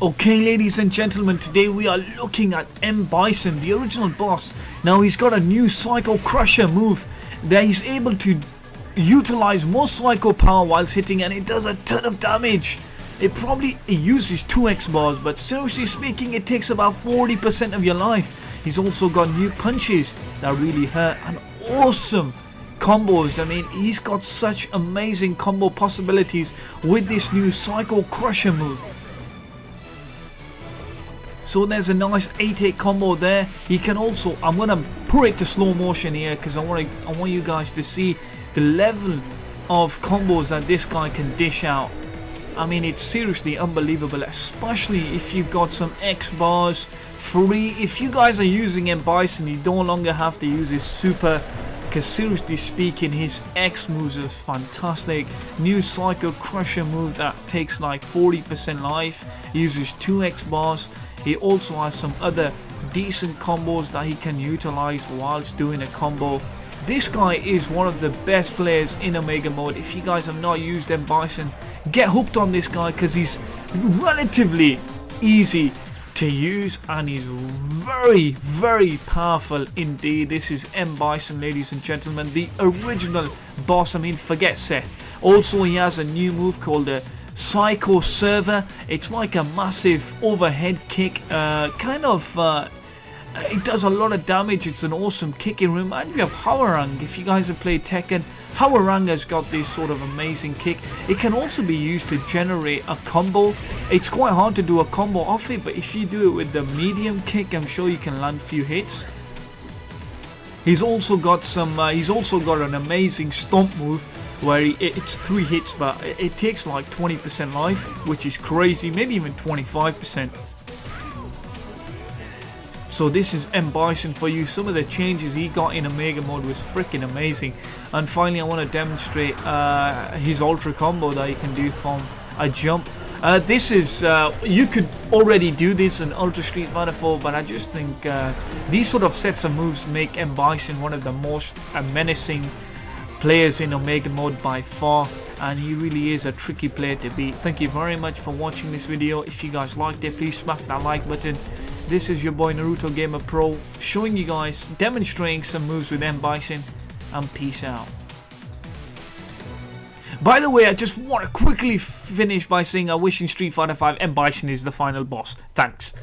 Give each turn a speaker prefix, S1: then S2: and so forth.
S1: Okay ladies and gentlemen, today we are looking at M. Bison, the original boss. Now he's got a new Psycho Crusher move that he's able to utilize more Psycho power whilst hitting and it does a ton of damage. It probably it uses 2x bars but seriously speaking it takes about 40% of your life. He's also got new punches that really hurt and awesome combos. I mean, he's got such amazing combo possibilities with this new Psycho Crusher move. So there's a nice 8-8 combo there. He can also, I'm gonna put it to slow motion here because I want I want you guys to see the level of combos that this guy can dish out. I mean, it's seriously unbelievable, especially if you've got some X bars free. If you guys are using M Bison, you no longer have to use his super seriously speaking, his X moves are fantastic. New Psycho Crusher move that takes like 40% life, he uses 2 X bars. He also has some other decent combos that he can utilize whilst doing a combo. This guy is one of the best players in Omega mode. If you guys have not used M Bison, get hooked on this guy because he's relatively easy to use and is very very powerful indeed. This is M. Bison ladies and gentlemen the original boss I mean forget Seth. Also he has a new move called the Psycho Server. It's like a massive overhead kick uh, kind of uh, it does a lot of damage it's an awesome kick it reminds me of Hwoarang. if you guys have played Tekken Hwoarang has got this sort of amazing kick. It can also be used to generate a combo. It's quite hard to do a combo off it, but if you do it with the medium kick, I'm sure you can land a few hits. He's also got some. Uh, he's also got an amazing stomp move where he, it's three hits, but it, it takes like 20% life, which is crazy. Maybe even 25%. So this is M. Bison for you. Some of the changes he got in Omega mode was freaking amazing. And finally I want to demonstrate uh, his ultra combo that you can do from a jump. Uh, this is, uh, you could already do this in Ultra Street Fighter 4, but I just think uh, these sort of sets of moves make M. Bison one of the most menacing players in Omega mode by far and he really is a tricky player to beat. Thank you very much for watching this video. If you guys liked it, please smack that like button. This is your boy Naruto Gamer Pro showing you guys, demonstrating some moves with M Bison and peace out. By the way, I just want to quickly finish by saying I wish in Street Fighter 5 M Bison is the final boss. Thanks.